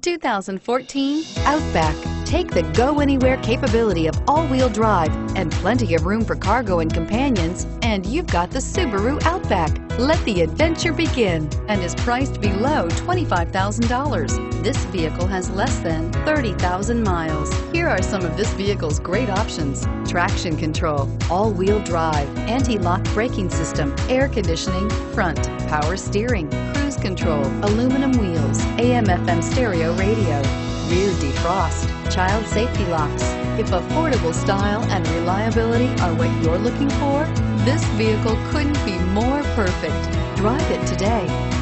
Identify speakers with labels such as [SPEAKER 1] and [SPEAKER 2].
[SPEAKER 1] 2014 Outback. Take the go-anywhere capability of all-wheel drive and plenty of room for cargo and companions, and you've got the Subaru Outback. Let the adventure begin and is priced below $25,000. This vehicle has less than 30,000 miles. Here are some of this vehicle's great options. Traction control, all-wheel drive, anti-lock braking system, air conditioning, front, power steering, control, aluminum wheels, AM FM stereo radio, rear defrost, child safety locks. If affordable style and reliability are what you're looking for, this vehicle couldn't be more perfect. Drive it today.